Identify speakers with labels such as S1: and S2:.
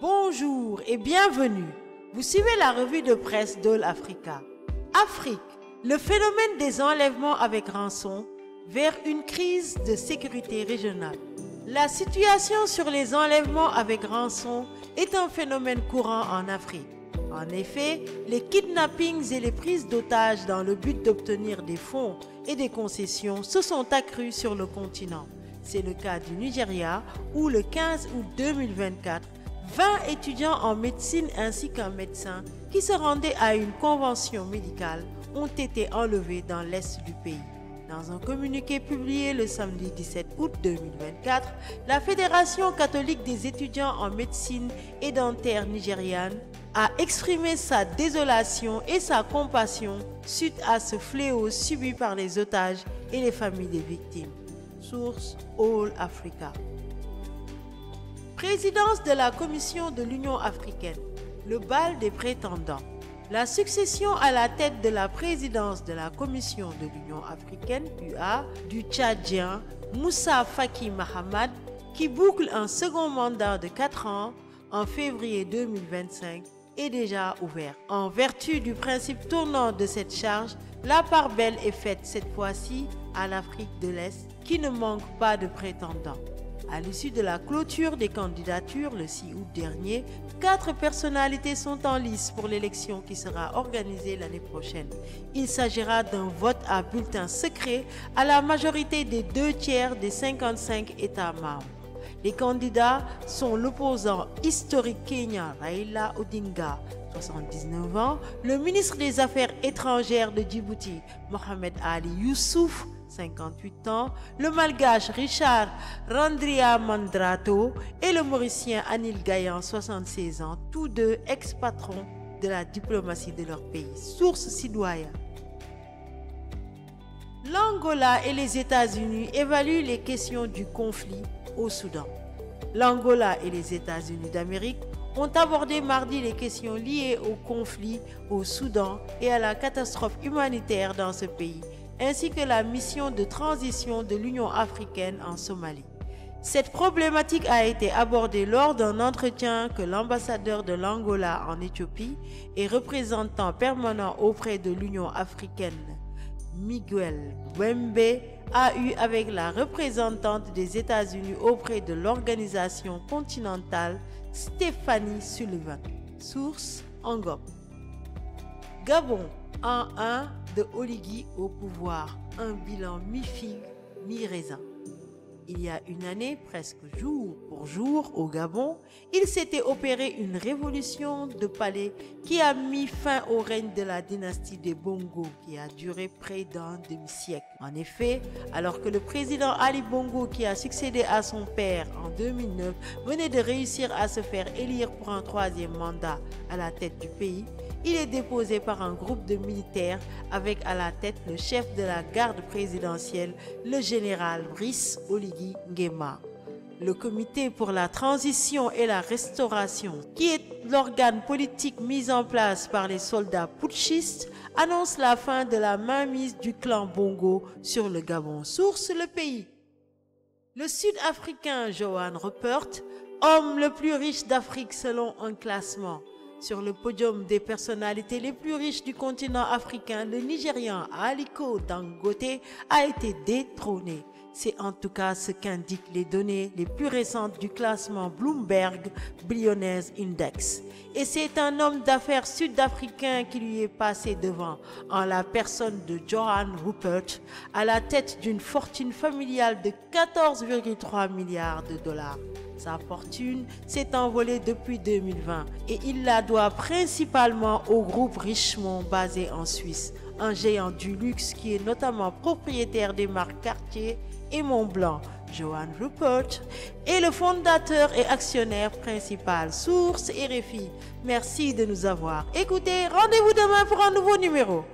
S1: Bonjour et bienvenue. Vous suivez la revue de presse d'All Africa. Afrique, le phénomène des enlèvements avec rançon vers une crise de sécurité régionale. La situation sur les enlèvements avec rançon est un phénomène courant en Afrique. En effet, les kidnappings et les prises d'otages dans le but d'obtenir des fonds et des concessions se sont accrus sur le continent. C'est le cas du Nigeria où le 15 août 2024, 20 étudiants en médecine ainsi qu'un médecin qui se rendaient à une convention médicale ont été enlevés dans l'est du pays. Dans un communiqué publié le samedi 17 août 2024, la Fédération catholique des étudiants en médecine et dentaire nigériane a exprimé sa désolation et sa compassion suite à ce fléau subi par les otages et les familles des victimes. Source All Africa. Présidence de la Commission de l'Union africaine. Le bal des prétendants. La succession à la tête de la présidence de la Commission de l'Union africaine, UA, du Tchadien Moussa Faki Mahamad, qui boucle un second mandat de 4 ans en février 2025, est déjà ouvert. En vertu du principe tournant de cette charge, la part belle est faite cette fois-ci à l'Afrique de l'Est, qui ne manque pas de prétendants. À l'issue de la clôture des candidatures le 6 août dernier, quatre personnalités sont en lice pour l'élection qui sera organisée l'année prochaine. Il s'agira d'un vote à bulletin secret à la majorité des deux tiers des 55 États membres. Les candidats sont l'opposant historique Kenya Raila Odinga, 79 ans, le ministre des Affaires étrangères de Djibouti Mohamed Ali Youssouf, 58 ans, le malgache Richard Randria Mandrato et le mauricien Anil Gayan, 76 ans, tous deux ex-patrons de la diplomatie de leur pays. Source Sidoya. L'Angola et les États-Unis évaluent les questions du conflit au Soudan. L'Angola et les États-Unis d'Amérique ont abordé mardi les questions liées au conflit au Soudan et à la catastrophe humanitaire dans ce pays ainsi que la mission de transition de l'Union africaine en Somalie. Cette problématique a été abordée lors d'un entretien que l'ambassadeur de l'Angola en Éthiopie et représentant permanent auprès de l'Union africaine, Miguel Wembe, a eu avec la représentante des États-Unis auprès de l'organisation continentale, Stéphanie Sullivan. Source Angop. Gabon, en 1 de Oligui au pouvoir, un bilan mi-figue, mi-raisin. Il y a une année, presque jour pour jour, au Gabon, il s'était opéré une révolution de palais qui a mis fin au règne de la dynastie des Bongo qui a duré près d'un demi-siècle. En effet, alors que le président Ali Bongo qui a succédé à son père en 2009 venait de réussir à se faire élire pour un troisième mandat à la tête du pays, il est déposé par un groupe de militaires avec à la tête le chef de la garde présidentielle, le général Brice Oligui Nguema. Le comité pour la transition et la restauration, qui est l'organe politique mis en place par les soldats putschistes, annonce la fin de la mainmise du clan Bongo sur le Gabon. Source le pays. Le Sud-Africain Johan Rupert, homme le plus riche d'Afrique selon un classement, sur le podium des personnalités les plus riches du continent africain, le Nigérian Aliko Dangote a été détrôné. C'est en tout cas ce qu'indiquent les données les plus récentes du classement Bloomberg Billionaires Index. Et c'est un homme d'affaires sud-africain qui lui est passé devant en la personne de Johan Rupert à la tête d'une fortune familiale de 14,3 milliards de dollars. Sa fortune s'est envolée depuis 2020 et il la doit principalement au groupe Richemont basé en Suisse, un géant du luxe qui est notamment propriétaire des marques Cartier et Montblanc. Johan Rupert est le fondateur et actionnaire principal. Source RFI. Merci de nous avoir écoutés. Rendez-vous demain pour un nouveau numéro.